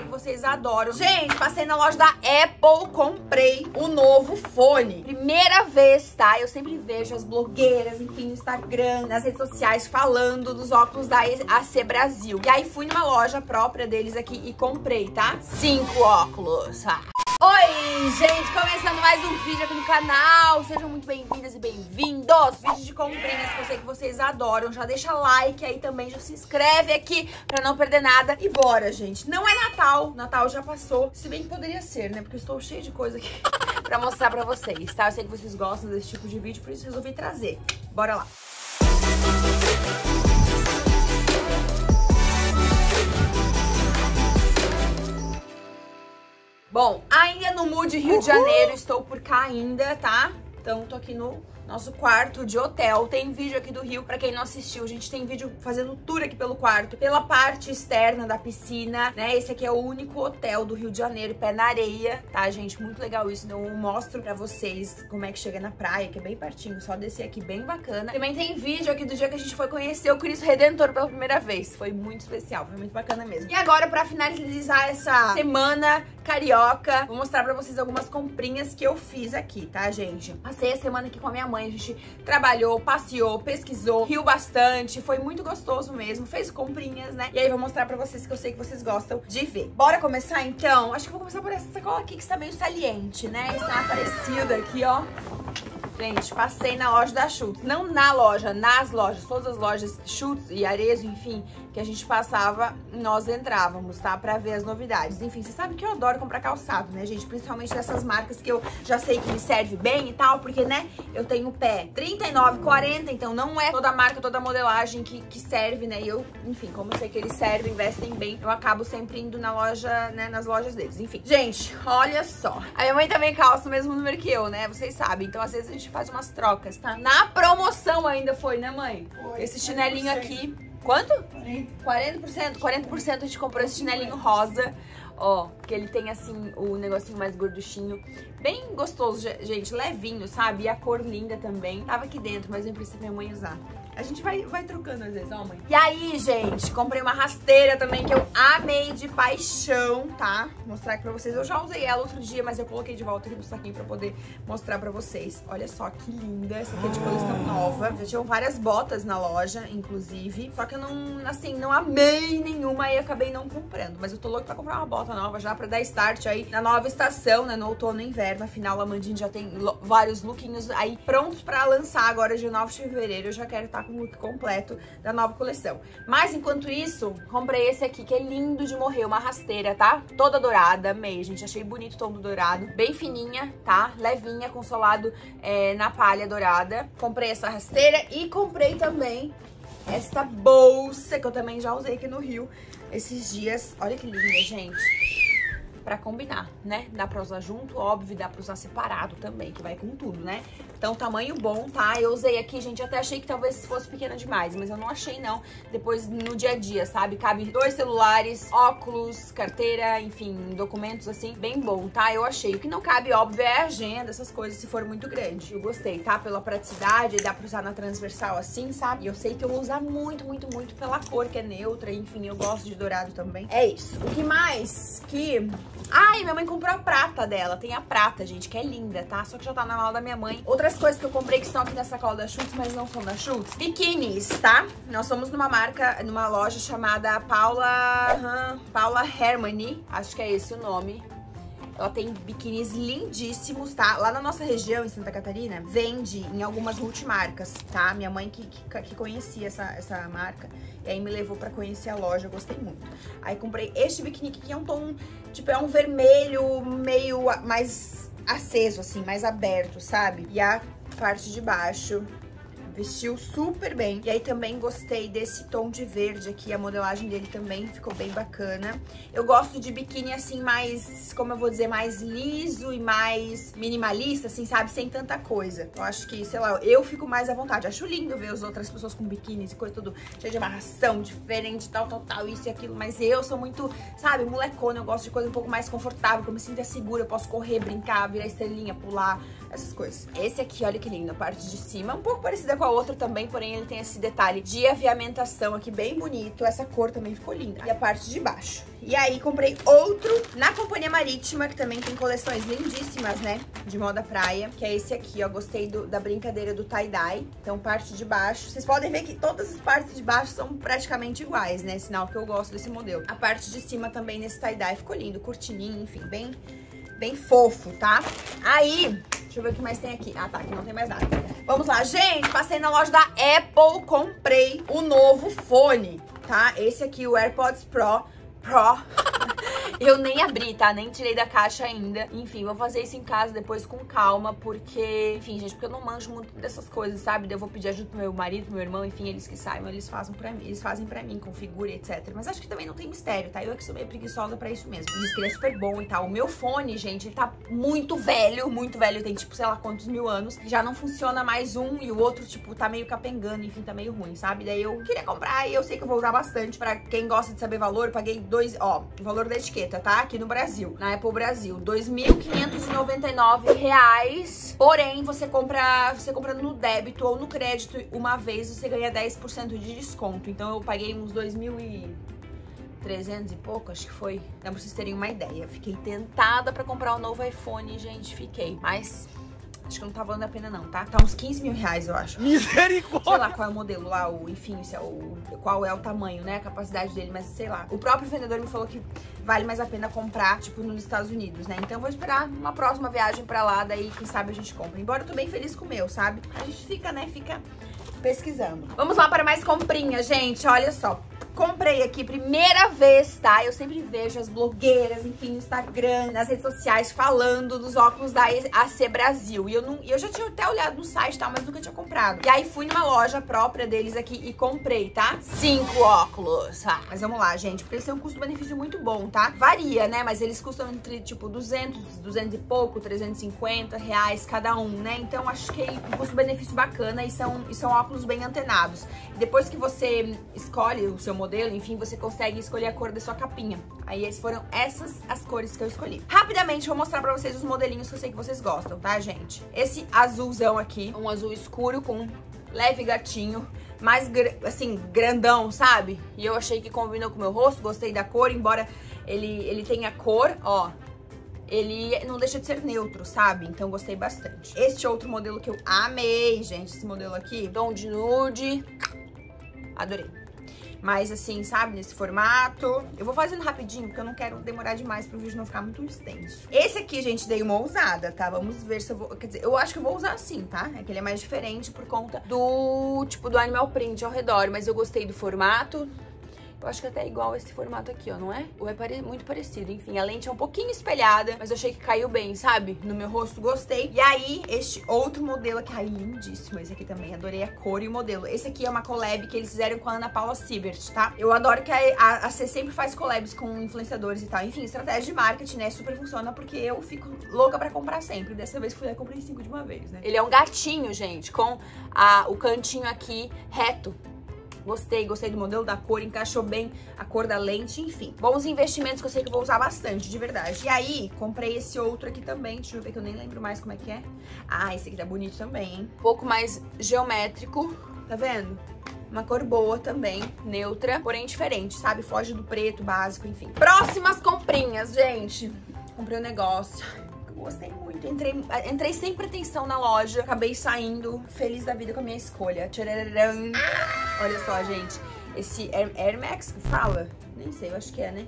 sei que vocês adoram. Gente, passei na loja da Apple, comprei o novo fone. Primeira vez, tá? Eu sempre vejo as blogueiras, enfim, no Instagram, nas redes sociais, falando dos óculos da AC Brasil. E aí fui numa loja própria deles aqui e comprei, tá? Cinco óculos. Ah. Oi, gente! Começando mais um vídeo aqui no canal. Sejam muito bem-vindas e bem-vindos. Vídeo de comprinhas que eu sei que vocês adoram. Já deixa like aí também, já se inscreve aqui pra não perder nada. E bora, gente. Não é Natal. Natal já passou. Se bem que poderia ser, né? Porque eu estou cheia de coisa aqui pra mostrar pra vocês, tá? Eu sei que vocês gostam desse tipo de vídeo, por isso resolvi trazer. Bora lá. Bom, ainda no Mood Rio Uhul. de Janeiro, estou por cá ainda, tá? Então, tô aqui no nosso quarto de hotel. Tem vídeo aqui do Rio, pra quem não assistiu, a gente tem vídeo fazendo tour aqui pelo quarto, pela parte externa da piscina, né? Esse aqui é o único hotel do Rio de Janeiro, pé na areia, tá, gente? Muito legal isso, então eu mostro pra vocês como é que chega na praia, que é bem pertinho, só descer aqui, bem bacana. Também tem vídeo aqui do dia que a gente foi conhecer o Cristo Redentor pela primeira vez, foi muito especial, foi muito bacana mesmo. E agora, pra finalizar essa semana carioca, vou mostrar pra vocês algumas comprinhas que eu fiz aqui, tá, gente? Passei a semana aqui com a minha mãe, a gente trabalhou, passeou, pesquisou, riu bastante, foi muito gostoso mesmo, fez comprinhas, né? E aí eu vou mostrar pra vocês que eu sei que vocês gostam de ver. Bora começar então? Acho que eu vou começar por essa sacola aqui que está meio saliente, né? Está aparecida aqui, ó. Gente, passei na loja da Schutz. Não na loja, nas lojas. Todas as lojas Schutz e Arezo, enfim, que a gente passava, nós entrávamos, tá? Pra ver as novidades. Enfim, você sabe que eu adoro comprar calçado, né, gente? Principalmente dessas marcas que eu já sei que me serve bem e tal, porque, né, eu tenho pé 39, 40, então não é toda marca, toda modelagem que, que serve, né? E eu, enfim, como eu sei que eles servem, investem bem, eu acabo sempre indo na loja, né, nas lojas deles. Enfim, gente, olha só. A minha mãe também calça o mesmo número que eu, né? Vocês sabem. Então, às vezes, a gente faz umas trocas, tá? Na promoção ainda foi, né, mãe? Foi, esse chinelinho 40%. aqui. Quanto? 40%. 40%? 40% a gente comprou esse chinelinho rosa. Ó, que ele tem assim o negocinho mais gorduchinho. Bem gostoso, gente, levinho, sabe? E a cor linda também. Tava aqui dentro, mas eu preciso minha mãe usar. A gente vai, vai trocando às vezes, ó mãe. E aí, gente, comprei uma rasteira também que eu amei de paixão, tá? Vou mostrar aqui pra vocês. Eu já usei ela outro dia, mas eu coloquei de volta aqui no saquinho pra poder mostrar pra vocês. Olha só que linda. Essa aqui é de coleção nova. Já tinham várias botas na loja, inclusive. Só que eu não, assim, não amei nenhuma e acabei não comprando. Mas eu tô louca pra comprar uma bota nova já pra dar start aí na nova estação, né? No outono e inverno. Afinal, a Mandinha já tem vários lookinhos aí prontos pra lançar agora de 9 de fevereiro. Eu já quero estar tá com o look completo da nova coleção. Mas enquanto isso, comprei esse aqui que é lindo de morrer, uma rasteira, tá? Toda dourada, amei, gente. Achei bonito o tom do dourado. Bem fininha, tá? Levinha, consolado é, na palha dourada. Comprei essa rasteira e comprei também esta bolsa que eu também já usei aqui no Rio esses dias. Olha que linda, gente pra combinar, né? Dá pra usar junto, óbvio, dá pra usar separado também, que vai com tudo, né? Então, tamanho bom, tá? Eu usei aqui, gente, até achei que talvez fosse pequena demais, mas eu não achei, não. Depois, no dia a dia, sabe? Cabe dois celulares, óculos, carteira, enfim, documentos, assim, bem bom, tá? Eu achei. O que não cabe, óbvio, é agenda, essas coisas, se for muito grande. Eu gostei, tá? Pela praticidade, dá pra usar na transversal assim, sabe? E eu sei que eu vou usar muito, muito, muito pela cor, que é neutra, enfim, eu gosto de dourado também. É isso. O que mais que Ai, minha mãe comprou a prata dela. Tem a prata, gente, que é linda, tá? Só que já tá na mala da minha mãe. Outras coisas que eu comprei que estão aqui na sacola da Schultz, mas não são da Schultz. Biquínis, tá? Nós somos numa marca, numa loja chamada Paula... Paula Hermany. Acho que é esse o nome. Ela tem biquínis lindíssimos, tá? Lá na nossa região, em Santa Catarina, vende em algumas multimarcas, tá? Minha mãe que, que, que conhecia essa, essa marca, e aí me levou pra conhecer a loja, eu gostei muito. Aí comprei este biquíni que é um tom, tipo, é um vermelho meio mais aceso, assim, mais aberto, sabe? E a parte de baixo vestiu super bem. E aí também gostei desse tom de verde aqui, a modelagem dele também ficou bem bacana. Eu gosto de biquíni assim mais, como eu vou dizer, mais liso e mais minimalista, assim, sabe? Sem tanta coisa. Eu acho que, sei lá, eu fico mais à vontade. Acho lindo ver as outras pessoas com biquínis e coisa tudo cheia de amarração, diferente, tal, tal, tal, isso e aquilo. Mas eu sou muito, sabe, molecona. Eu gosto de coisa um pouco mais confortável, que eu me sinta segura. Eu posso correr, brincar, virar estrelinha, pular, essas coisas. Esse aqui, olha que lindo, a parte de cima, um pouco parecida com a outra também, porém ele tem esse detalhe de aviamentação aqui bem bonito. Essa cor também ficou linda. E a parte de baixo. E aí comprei outro na Companhia Marítima, que também tem coleções lindíssimas, né? De moda praia, que é esse aqui, ó. Gostei do, da brincadeira do tie-dye. Então, parte de baixo. Vocês podem ver que todas as partes de baixo são praticamente iguais, né? Sinal que eu gosto desse modelo. A parte de cima também nesse tie-dye ficou lindo, cortininho, enfim, bem, bem fofo, tá? Aí, deixa eu ver o que mais tem aqui. Ah, tá, aqui não tem mais nada. Vamos lá, gente, passei na loja da Apple, comprei o novo fone, tá? Esse aqui, o AirPods Pro Pro. Eu nem abri, tá? Nem tirei da caixa ainda. Enfim, vou fazer isso em casa depois com calma, porque... Enfim, gente, porque eu não manjo muito dessas coisas, sabe? Eu vou pedir ajuda pro meu marido, pro meu irmão, enfim, eles que saibam, eles fazem pra mim, eles fazem pra mim, configura, etc. Mas acho que também não tem mistério, tá? Eu é que sou meio preguiçosa pra isso mesmo. Diz que ele é super bom e tal. O meu fone, gente, ele tá muito velho, muito velho. Tem, tipo, sei lá quantos mil anos. Já não funciona mais um e o outro, tipo, tá meio capengando, enfim, tá meio ruim, sabe? Daí eu queria comprar e eu sei que eu vou usar bastante. Pra quem gosta de saber valor, paguei dois... Ó, o valor da etiqueta, tá? Aqui no Brasil, na Apple Brasil, R$ 2.599. Porém, você compra, você compra no débito ou no crédito uma vez, você ganha 10% de desconto. Então eu paguei uns 2.000 e 300 e pouco, acho que foi. Dá pra vocês terem uma ideia. Fiquei tentada pra comprar um novo iPhone, gente, fiquei. Mas Acho que não tá valendo a pena não, tá? Tá uns 15 mil reais, eu acho. Misericórdia! Sei lá qual é o modelo lá, o, enfim, se é o, qual é o tamanho, né? A capacidade dele, mas sei lá. O próprio vendedor me falou que vale mais a pena comprar, tipo, nos Estados Unidos, né? Então eu vou esperar uma próxima viagem pra lá, daí quem sabe a gente compra. Embora eu tô bem feliz com o meu, sabe? A gente fica, né? Fica pesquisando. Vamos lá para mais comprinhas, gente. Olha só. Comprei aqui, primeira vez, tá? Eu sempre vejo as blogueiras, enfim, no Instagram, nas redes sociais, falando dos óculos da AC Brasil. E eu, não, eu já tinha até olhado no site, tá? Mas nunca tinha comprado. E aí fui numa loja própria deles aqui e comprei, tá? Cinco óculos. Ah, mas vamos lá, gente, porque eles têm um custo-benefício muito bom, tá? Varia, né? Mas eles custam entre, tipo, 200, 200 e pouco, 350 reais cada um, né? Então, acho que um custo-benefício bacana e são, e são óculos bem antenados. Depois que você escolhe o seu modelo, enfim, você consegue escolher a cor da sua capinha. Aí foram essas as cores que eu escolhi. Rapidamente vou mostrar pra vocês os modelinhos que eu sei que vocês gostam, tá, gente? Esse azulzão aqui, um azul escuro com leve gatinho, mais, assim, grandão, sabe? E eu achei que combinou com o meu rosto, gostei da cor, embora ele, ele tenha cor, ó, ele não deixa de ser neutro, sabe? Então gostei bastante. Este outro modelo que eu amei, gente, esse modelo aqui, tom de nude, adorei mais assim, sabe, nesse formato. Eu vou fazendo rapidinho, porque eu não quero demorar demais pro vídeo não ficar muito extenso. Esse aqui, gente, dei uma ousada, tá? Vamos ver se eu vou... Quer dizer, eu acho que eu vou usar assim, tá? É que ele é mais diferente por conta do, tipo, do animal print ao redor. Mas eu gostei do formato. Eu acho que até é igual esse formato aqui, ó, não é? Ou é pare... muito parecido. Enfim, a lente é um pouquinho espelhada, mas eu achei que caiu bem, sabe? No meu rosto, gostei. E aí, este outro modelo aqui, ai, lindíssimo esse aqui também. Adorei a cor e o modelo. Esse aqui é uma collab que eles fizeram com a Ana Paula Siebert, tá? Eu adoro que a, a, a C sempre faz collabs com influenciadores e tal. Enfim, estratégia de marketing, né? Super funciona porque eu fico louca pra comprar sempre. Dessa vez fui lá e comprei cinco de uma vez, né? Ele é um gatinho, gente, com a, o cantinho aqui reto. Gostei, gostei do modelo, da cor, encaixou bem a cor da lente, enfim. Bons investimentos que eu sei que eu vou usar bastante, de verdade. E aí, comprei esse outro aqui também, deixa eu ver que eu nem lembro mais como é que é. Ah, esse aqui tá bonito também, hein? Um pouco mais geométrico, tá vendo? Uma cor boa também, neutra, porém diferente, sabe? Foge do preto básico, enfim. Próximas comprinhas, gente. Comprei um negócio gostei muito. Entrei, entrei sem pretensão na loja, acabei saindo feliz da vida com a minha escolha. Olha só, gente. Esse Air, Air Max fala? Nem sei, eu acho que é, né?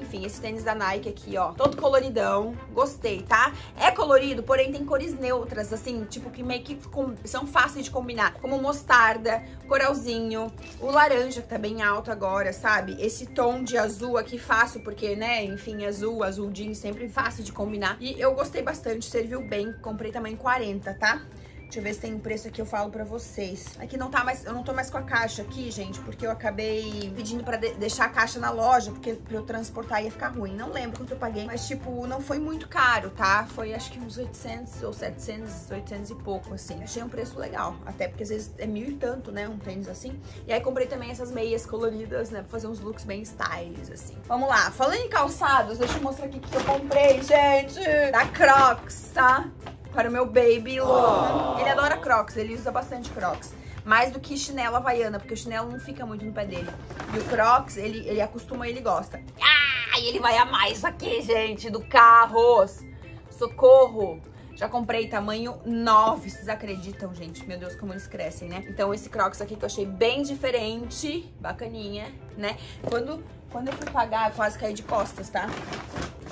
Enfim, esse tênis da Nike aqui, ó, todo coloridão, gostei, tá? É colorido, porém tem cores neutras, assim, tipo que meio que são fáceis de combinar, como mostarda, coralzinho, o laranja que tá bem alto agora, sabe? Esse tom de azul aqui fácil, porque, né, enfim, azul, azul jeans, sempre fácil de combinar. E eu gostei bastante, serviu bem, comprei também 40, tá? Deixa eu ver se tem um preço aqui, eu falo pra vocês. Aqui não tá mais, eu não tô mais com a caixa aqui, gente, porque eu acabei pedindo pra de deixar a caixa na loja, porque pra eu transportar ia ficar ruim. Não lembro quanto eu paguei, mas tipo, não foi muito caro, tá? Foi acho que uns 800 ou 700, 800 e pouco, assim. Achei um preço legal, até porque às vezes é mil e tanto, né, um tênis assim. E aí comprei também essas meias coloridas, né, pra fazer uns looks bem styles, assim. Vamos lá, falando em calçados, deixa eu mostrar aqui o que eu comprei, gente. Da Crocs, tá? Para o meu baby Logan. Oh. Ele adora Crocs, ele usa bastante Crocs. mais do que chinelo havaiana, porque o chinelo não fica muito no pé dele. E o Crocs, ele, ele acostuma e ele gosta. Ah, e ele vai amar isso aqui, gente, do carros. Socorro! Já comprei tamanho 9, vocês acreditam, gente? Meu Deus, como eles crescem, né? Então esse Crocs aqui que eu achei bem diferente, bacaninha, né? Quando, quando eu fui pagar, eu quase caí de costas, tá?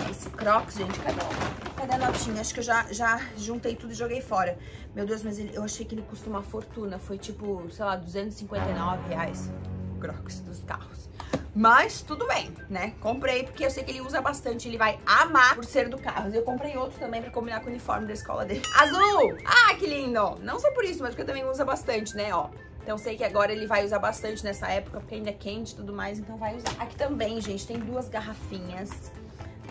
Esse Crocs, gente, cadê? Cadê a notinha? Acho que eu já, já juntei tudo e joguei fora. Meu Deus, mas ele, eu achei que ele custa uma fortuna. Foi tipo, sei lá, 259 reais. Crocs dos carros. Mas tudo bem, né? Comprei porque eu sei que ele usa bastante, ele vai amar por ser do Carros. Eu comprei outro também pra combinar com o uniforme da escola dele. Azul! Ah, que lindo! Não só por isso, mas porque também usa bastante, né, ó. Então sei que agora ele vai usar bastante nessa época, porque ainda é quente e tudo mais, então vai usar. Aqui também, gente, tem duas garrafinhas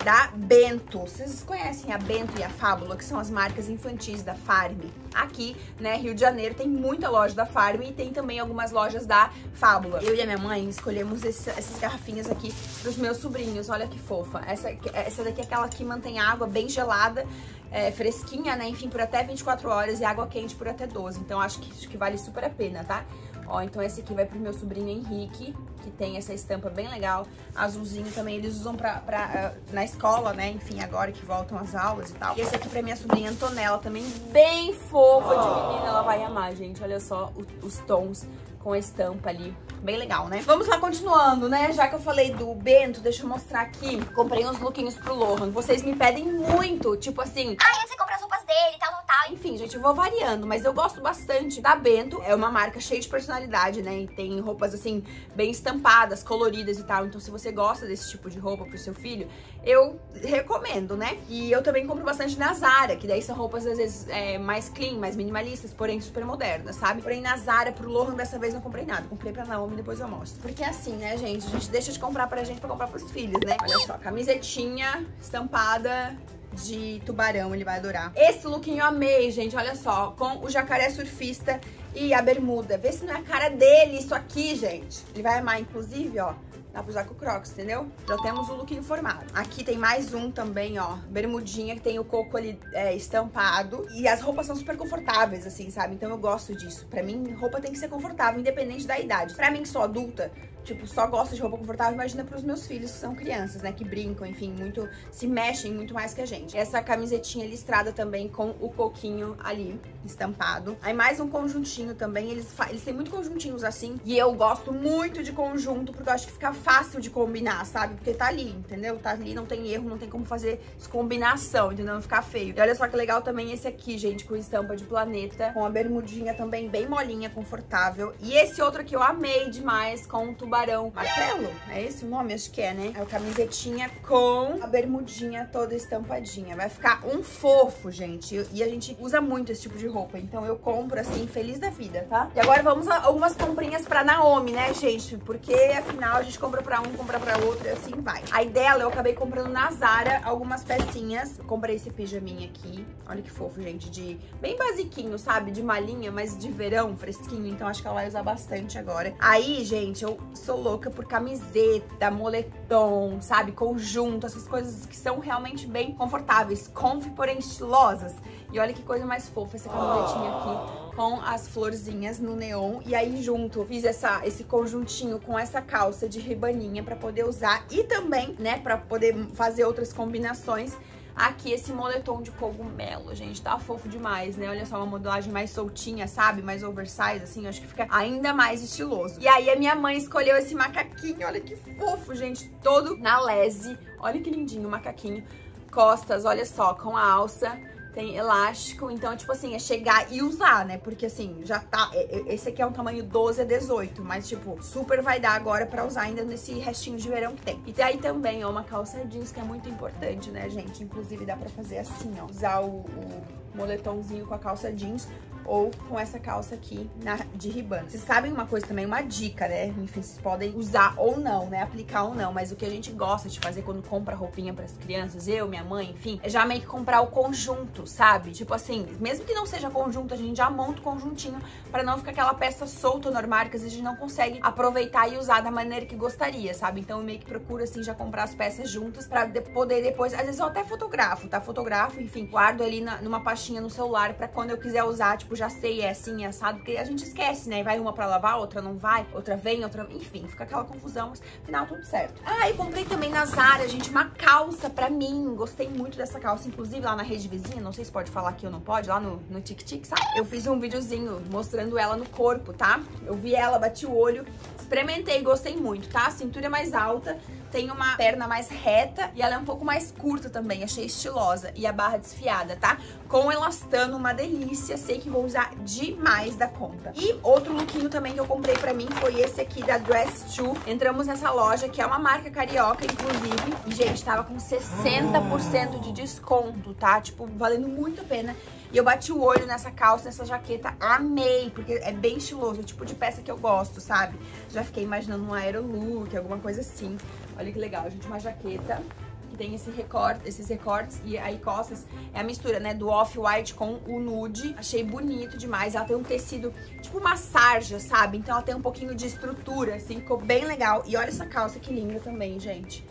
da Bento. Vocês conhecem a Bento e a Fábula, que são as marcas infantis da Farm. Aqui, né, Rio de Janeiro, tem muita loja da Farm e tem também algumas lojas da Fábula. Eu e a minha mãe escolhemos esse, essas garrafinhas aqui pros meus sobrinhos. Olha que fofa. Essa, essa daqui é aquela que mantém água bem gelada, é, fresquinha, né, enfim, por até 24 horas e água quente por até 12. Então acho que, acho que vale super a pena, tá? Ó, então esse aqui vai pro meu sobrinho Henrique, que tem essa estampa bem legal. Azulzinho também eles usam pra, pra, uh, na escola, né? Enfim, agora que voltam as aulas e tal. E esse aqui pra minha sobrinha Antonella, também bem fofa de menina. Ela vai amar, gente. Olha só os tons com a estampa ali. Bem legal, né? Vamos lá, continuando, né? Já que eu falei do Bento, deixa eu mostrar aqui. Comprei uns lookinhos pro Lohan. Vocês me pedem muito, tipo assim... Ai, você compra as roupas dele, tal, tal, tal. Enfim, gente, eu vou variando, mas eu gosto bastante da Bento. É uma marca cheia de personalidade, né? E tem roupas, assim, bem estampadas, coloridas e tal. Então, se você gosta desse tipo de roupa pro seu filho, eu recomendo, né? E eu também compro bastante na Zara, que daí são roupas, às vezes, é, mais clean, mais minimalistas, porém super modernas, sabe? Porém, na Zara, pro Lohan, dessa vez, não comprei nada. Comprei pra Naomi depois eu mostro. Porque é assim, né, gente? A gente deixa de comprar pra gente pra comprar pros filhos, né? Olha só, camisetinha estampada de tubarão, ele vai adorar. Esse lookinho eu amei, gente, olha só, com o jacaré surfista e a bermuda. Vê se não é a cara dele isso aqui, gente. Ele vai amar, inclusive, ó, Dá pra usar com o Crocs, entendeu? Já temos o look informado. Aqui tem mais um também, ó. Bermudinha, que tem o coco ali é, estampado. E as roupas são super confortáveis, assim, sabe? Então eu gosto disso. Pra mim, roupa tem que ser confortável, independente da idade. Pra mim, que sou adulta, tipo, só gosto de roupa confortável, imagina pros meus filhos, que são crianças, né? Que brincam, enfim, muito... Se mexem muito mais que a gente. Essa camisetinha listrada também com o coquinho ali, estampado. Aí mais um conjuntinho também. Eles, eles têm muito conjuntinhos assim. E eu gosto muito de conjunto, porque eu acho que fica fácil de combinar, sabe? Porque tá ali, entendeu? Tá ali, não tem erro, não tem como fazer combinação, entendeu? Não ficar feio. E olha só que legal também esse aqui, gente, com estampa de planeta, com a bermudinha também bem molinha, confortável. E esse outro aqui eu amei demais, com o tubarão martelo, é esse o nome? Acho que é, né? É a camisetinha com a bermudinha toda estampadinha. Vai ficar um fofo, gente. E a gente usa muito esse tipo de roupa, então eu compro, assim, feliz da vida, tá? E agora vamos a algumas comprinhas pra Naomi, né, gente? Porque, afinal, a gente compra pra um, compra pra outro e assim vai. Aí dela eu acabei comprando na Zara algumas pecinhas. comprei esse pijaminha aqui. Olha que fofo, gente, de bem basiquinho, sabe? De malinha, mas de verão, fresquinho. Então acho que ela vai usar bastante agora. Aí, gente, eu sou louca por camiseta, moletom, sabe? Conjunto, essas coisas que são realmente bem confortáveis. Conf, porém estilosas. E olha que coisa mais fofa essa camisetinha aqui com as florzinhas no neon. E aí junto fiz essa, esse conjuntinho com essa calça de ribaninha pra poder usar. E também, né, pra poder fazer outras combinações. Aqui esse moletom de cogumelo, gente, tá fofo demais, né? Olha só, uma modelagem mais soltinha, sabe? Mais oversize, assim, acho que fica ainda mais estiloso. E aí a minha mãe escolheu esse macaquinho, olha que fofo, gente, todo na lese. Olha que lindinho o macaquinho. Costas, olha só, com a alça tem elástico, então, tipo assim, é chegar e usar, né? Porque, assim, já tá... Esse aqui é um tamanho 12 a 18, mas, tipo, super vai dar agora pra usar ainda nesse restinho de verão que tem. E tem aí também, ó, uma calça jeans, que é muito importante, né, gente? Inclusive, dá pra fazer assim, ó. Usar o, o moletomzinho com a calça jeans ou com essa calça aqui na, de ribana. Vocês sabem uma coisa também, uma dica, né? Enfim, vocês podem usar ou não, né? Aplicar ou não, mas o que a gente gosta de fazer quando compra roupinha pras crianças, eu, minha mãe, enfim, é já meio que comprar o conjunto, sabe? Tipo assim, mesmo que não seja conjunto, a gente já monta o conjuntinho pra não ficar aquela peça solta no armário que a gente não consegue aproveitar e usar da maneira que gostaria, sabe? Então eu meio que procuro, assim, já comprar as peças juntas pra de poder depois, às vezes eu até fotografo, tá? Fotografo, enfim, guardo ali na, numa pastinha no celular pra quando eu quiser usar, tipo, tipo, já sei, é assim, é assado, porque a gente esquece, né? Vai uma pra lavar, outra não vai, outra vem, outra... Enfim, fica aquela confusão, mas final tudo certo. Ah, e comprei também na Zara, gente, uma calça pra mim. Gostei muito dessa calça, inclusive lá na rede vizinha, não sei se pode falar aqui ou não pode, lá no, no Tic sabe? Eu fiz um videozinho mostrando ela no corpo, tá? Eu vi ela, bati o olho, experimentei, gostei muito, tá? A cintura é mais alta, tem uma perna mais reta e ela é um pouco mais curta também, achei estilosa. E a barra desfiada, tá? Com elastano, uma delícia, sei que vou usar demais da conta. E outro lookinho também que eu comprei pra mim foi esse aqui da Dress 2. Entramos nessa loja, que é uma marca carioca, inclusive. E, gente, tava com 60% de desconto, tá? Tipo, valendo muito a pena. E eu bati o olho nessa calça, nessa jaqueta, amei, porque é bem estiloso, o tipo de peça que eu gosto, sabe? Já fiquei imaginando um aerolook, alguma coisa assim. Olha que legal, gente, uma jaqueta que tem esse recorte, esses recortes e aí costas. É a mistura, né, do off-white com o nude. Achei bonito demais. Ela tem um tecido tipo uma sarja, sabe? Então ela tem um pouquinho de estrutura, assim, ficou bem legal. E olha essa calça que linda também, gente.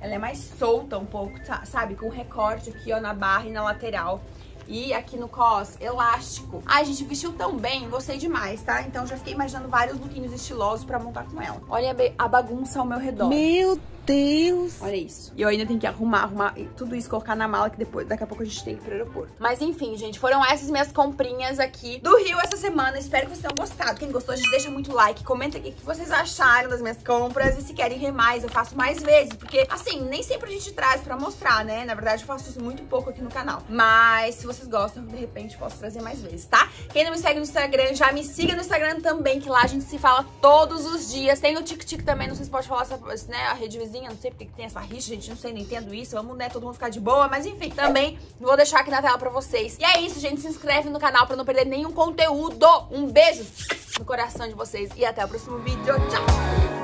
Ela é mais solta um pouco, tá? sabe? Com recorte aqui, ó, na barra e na lateral. E aqui no cos, elástico. Ai, gente, vestiu tão bem, gostei demais, tá? Então já fiquei imaginando vários lookinhos estilosos pra montar com ela. Olha a bagunça ao meu redor. Meu Deus! Olha isso. E eu ainda tenho que arrumar, arrumar tudo isso, colocar na mala, que depois, daqui a pouco a gente tem que ir pro aeroporto. Mas enfim, gente, foram essas minhas comprinhas aqui do Rio essa semana. Espero que vocês tenham gostado. Quem gostou, gente deixa muito like, comenta aqui o que vocês acharam das minhas compras. E se querem ver mais, eu faço mais vezes. Porque, assim, nem sempre a gente traz pra mostrar, né? Na verdade, eu faço isso muito pouco aqui no canal. Mas, se vocês gostam, de repente, posso trazer mais vezes, tá? Quem não me segue no Instagram, já me siga no Instagram também, que lá a gente se fala todos os dias. Tem o TikTok também, não sei se pode falar, né, a rede vizinha não sei porque que tem essa rixa, gente, não sei, não entendo isso. Vamos, né, todo mundo ficar de boa, mas enfim, também vou deixar aqui na tela pra vocês. E é isso, gente, se inscreve no canal pra não perder nenhum conteúdo. Um beijo no coração de vocês e até o próximo vídeo. Tchau!